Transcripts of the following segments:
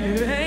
yeah.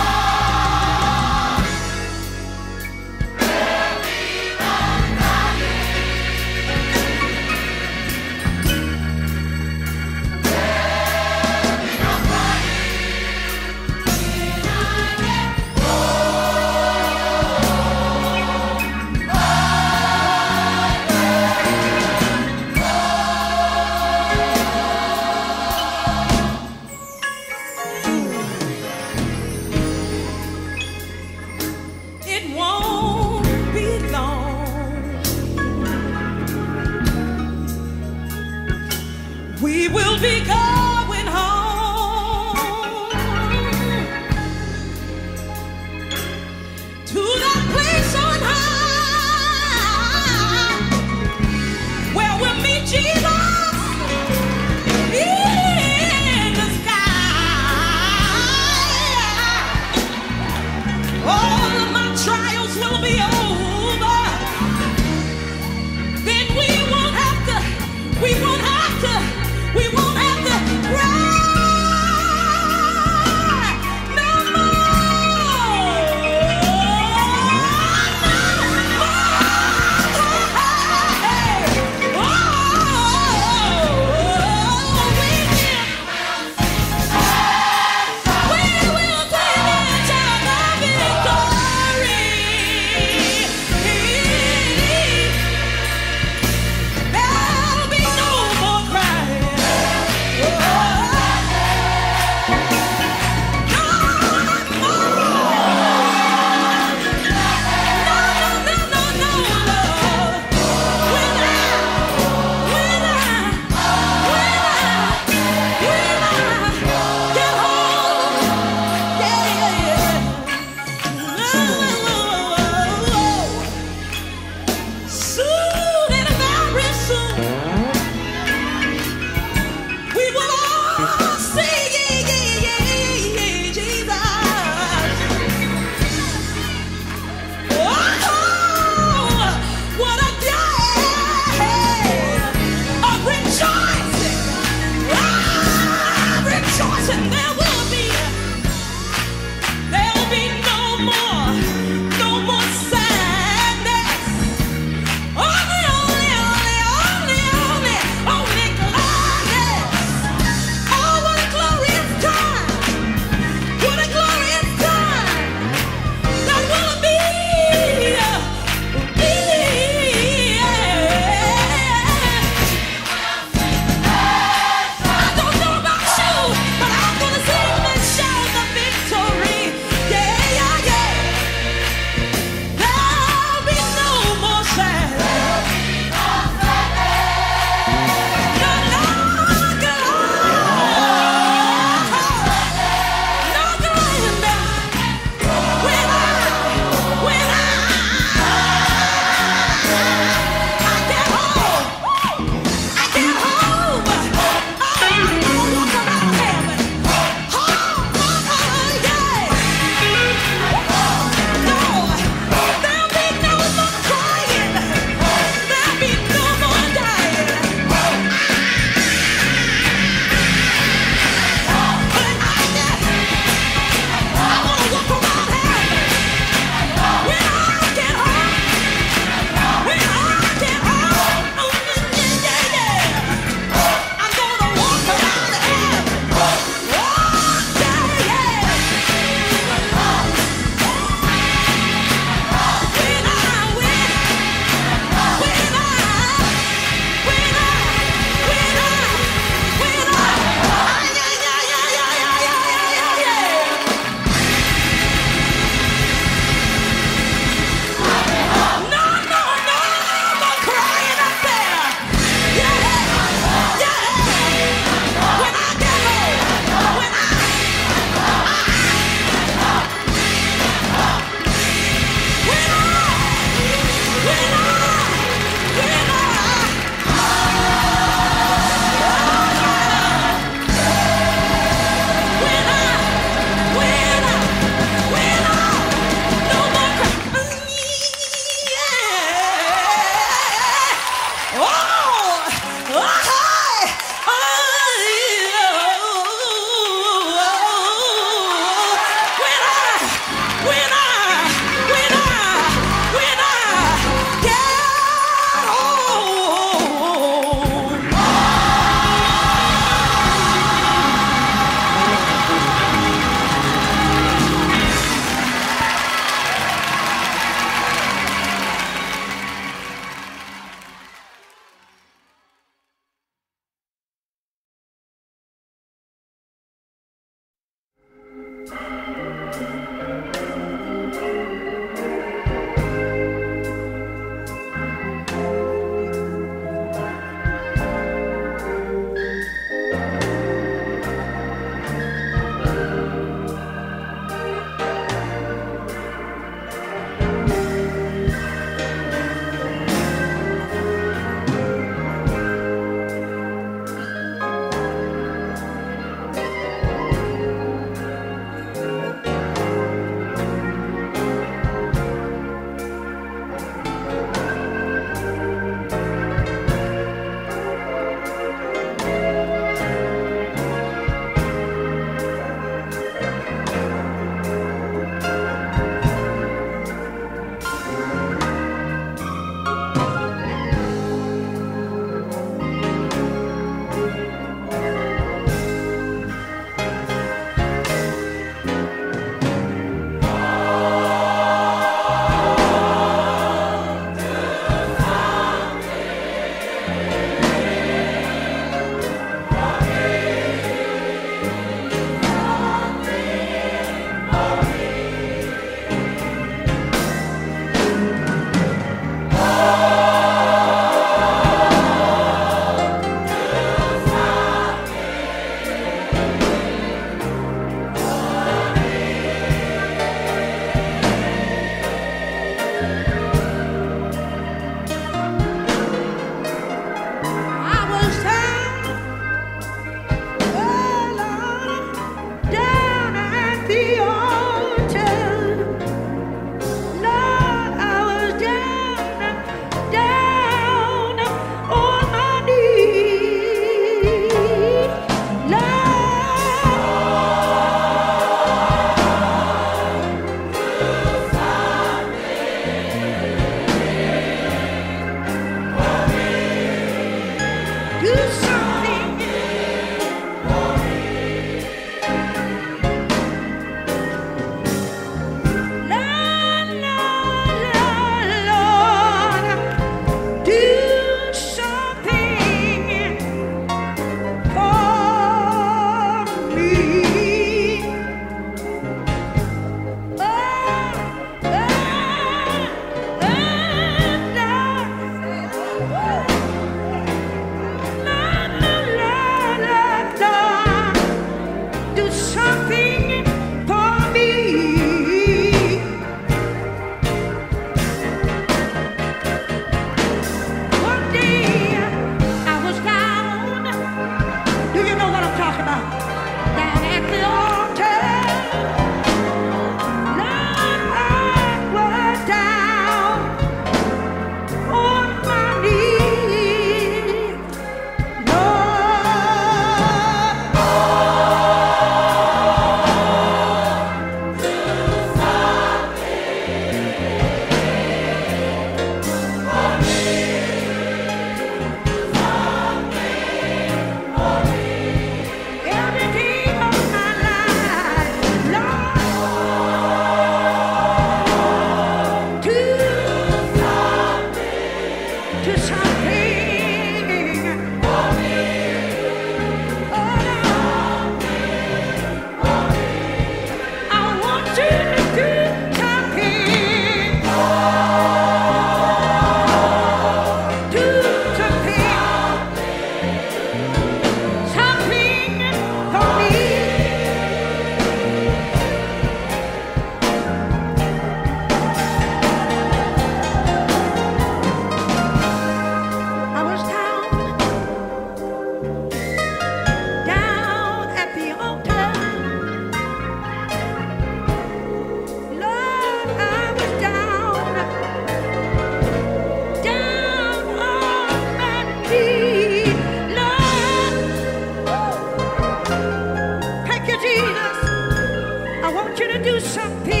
Want